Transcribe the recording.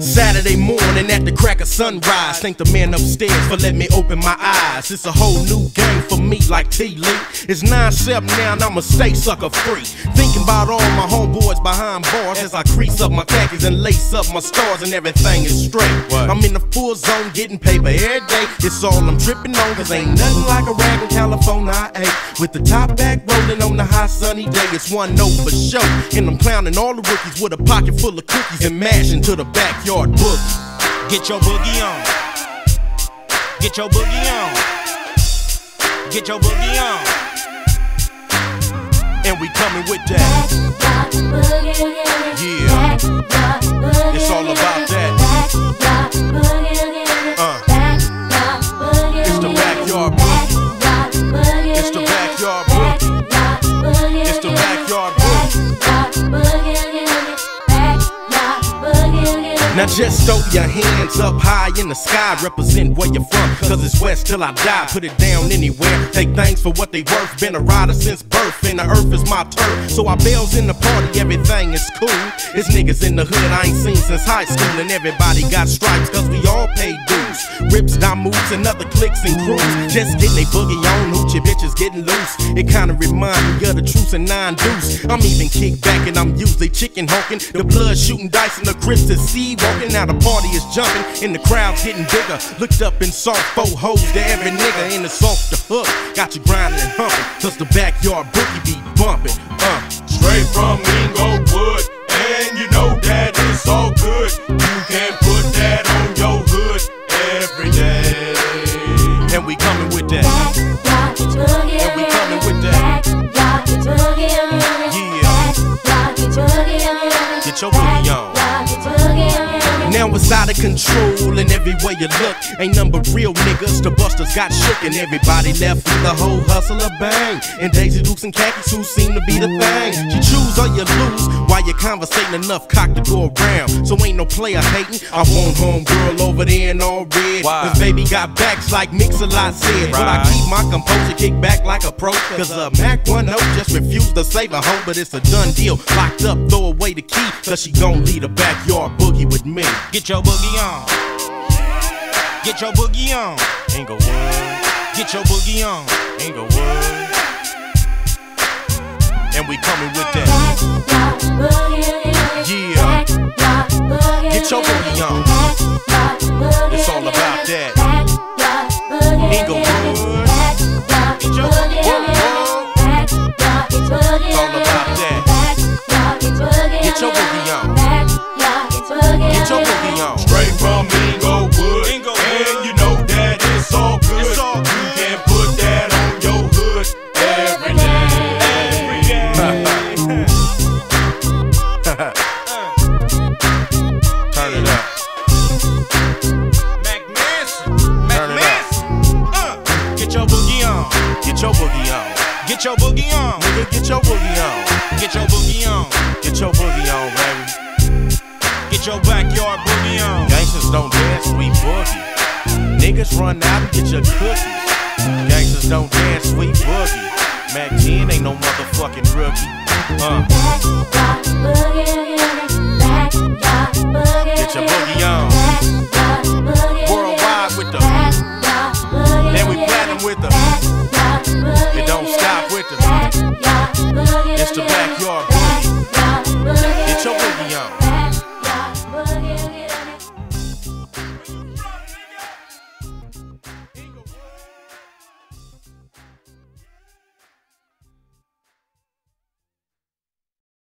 Saturday morning at the crack of sunrise. Thank the man upstairs for letting me open my eyes. It's a whole new game for me, like T Lee. It's 9 7 now, and I'ma stay sucker free. Thinking about all my homeboys behind bars as I crease up my khakis and lace up my stars, and everything is straight. What? I'm in the full zone getting paper every day. It's all I'm tripping on, cause ain't nothing like a rag in California I ate. With the top back rolling sunny day, it's one note for sure. And I'm clowning all the rookies with a pocket full of cookies and mash into the backyard boogie. Get your boogie on. Get your boogie on. Get your boogie on. And we coming with that. Yeah. It's all about Now just throw your hands up high in the sky, represent where you're from. Cause it's west till I die, put it down anywhere. Take thanks for what they worth. Been a rider since birth, and the earth is my turf. So I bells in the party, everything is cool. It's niggas in the hood I ain't seen since high school, and everybody got stripes cause we all pay dues. Rips, dime moves, and other clicks and crews. Just getting they boogie on, hoochie bitches getting loose. It kinda remind me of the truce and nine deuce. I'm even kicked back and I'm usually chicken honking. The blood shooting dice and the grits to see walking. Now the party is jumping and the crowd's getting bigger. Looked up and saw four hoes to every nigga in the soft the hook. Got you grinding and humping, cause the backyard boogie be bumping. Uh. Straight from Inglewood, and you know that it's all good. It's out of control, and every way you look, ain't number real niggas. The busters got shook, and everybody left with the whole hustle of bang. And Daisy Dukes and khakis who seem to be the thing. You choose or you lose you're conversating enough cock to go around. So ain't no player hating. I want home girl over there in all red. Why? Cause baby got backs like Mix-a-Lot said. But I keep my composure, kick back like a pro. Cause a Mac 1 just refused to save a hoe, but it's a done deal. Locked up, throw away the key, cause she gon' lead a backyard boogie with me. Get your boogie on. Get your boogie on. Inglewood, Get your boogie on. Inglewood. And we coming with that. Get your boogie on. Nigga, get your boogie on. Get your boogie on. Get your boogie on, baby. Get your backyard boogie on. Gangsters don't dance, we boogie. Niggas run out and get your cookies. Gangsters don't dance, we boogie. Mack 10 ain't no motherfucking rookie. Uh,